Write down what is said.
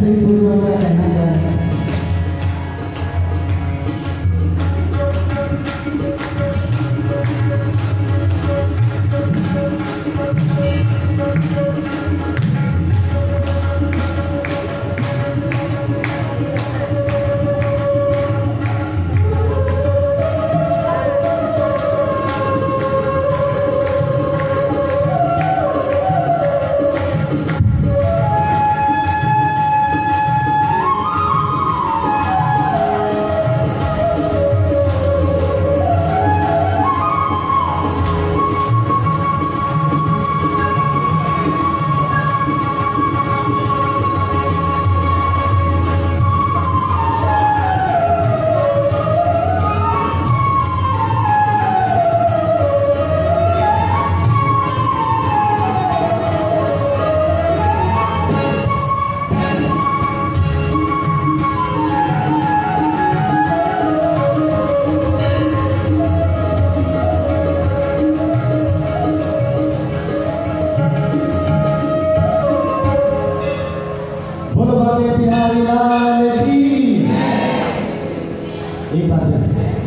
से ही शुरू हो रहा है क्या है